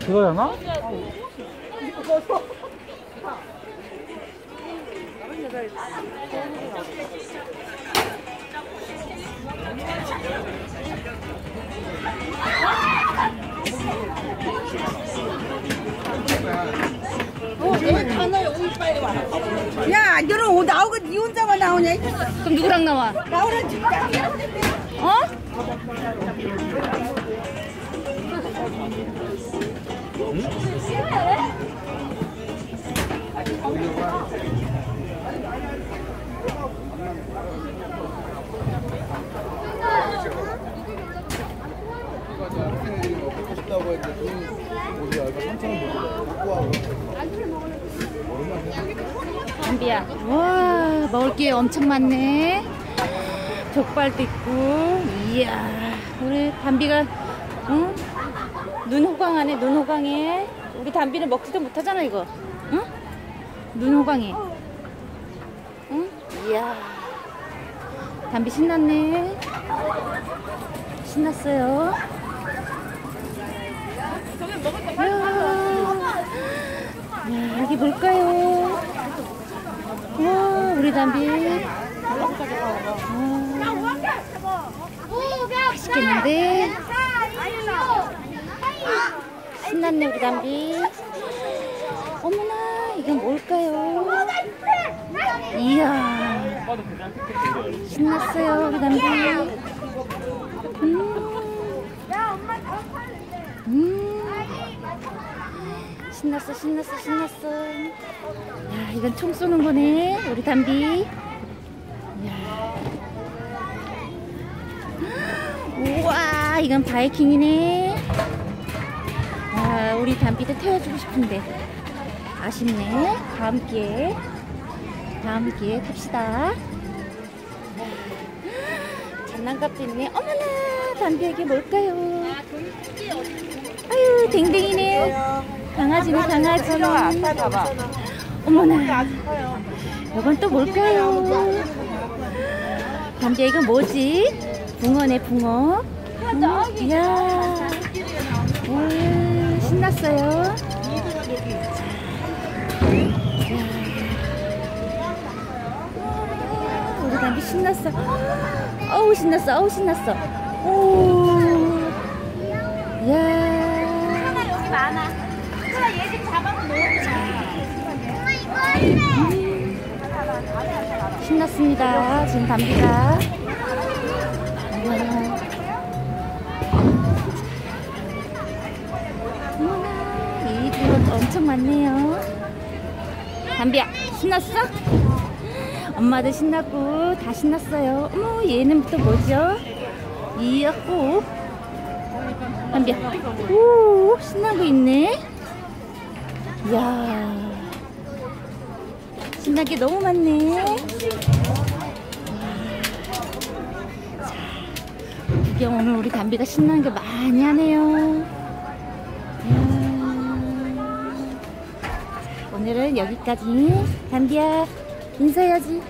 그거잖아? 야, 너는 나오고 니 혼자만 나오냐? 그럼 누구랑 나와? 나오라 진짜. 어? 어디야? 이거 3천 원 먹고 하고 담비야. 와, 먹을 게 엄청 많네. 족발도 있고. 이야, 우리 담비가, 응? 눈 호강하네, 눈 호강해. 우리 담비는 먹지도 못하잖아, 이거. 응? 눈 호강해. 응? 이야. 담비 신났네. 신났어요. 이야, 야, 여기 뭘까요? 와, 맛있겠는데? 신났네, 우리 담비. 어머나, 이건 뭘까요? 이야, 신났어요, 우리 담비. 음, 음. 신났어, 신났어, 신났어. 야, 이건 총 쏘는 거네, 우리 담비. 야. 우와, 이건 바이킹이네. 아, 우리 담비도 태워주고 싶은데. 아쉽네. 다음 기회에. 다음 기회에 탑시다. 장난감도 있네. 어머나, 담비에게 뭘까요? 아유, 댕댕이네. 강아지네, 강아지. 어머나. 이건 또 뭘까요? 담비야, 이건 뭐지? 붕어네, 붕어. 음, 이야. 와, 신났어요. 우리 담비 신났어. 어우, 신났어. 어우, 신났어. 오. 신났습니다. 지금 담비가. 어머나. 어머나, 이들 엄청 많네요. 담비야, 신났어? 엄마도 신났고, 다 신났어요. 어머, 얘는 또 뭐죠? 꼭. 담비야. 오, 거 있네. 이야. 신난 게 너무 많네. 드디어 오늘 우리 담비가 신나는 게 많이 하네요. 이야. 오늘은 여기까지. 담비야, 인사해야지.